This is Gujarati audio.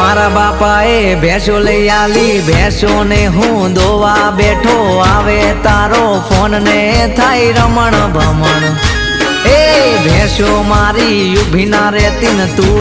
મારા બાપાએ ભેંસો લઈ આલી ભેંસો ને હું દોવા બેઠો આવે, તારો ફોન ને થાય રમણ ભમણ એ ભેંસો મારી ઊભી ના રહેતી ને તું.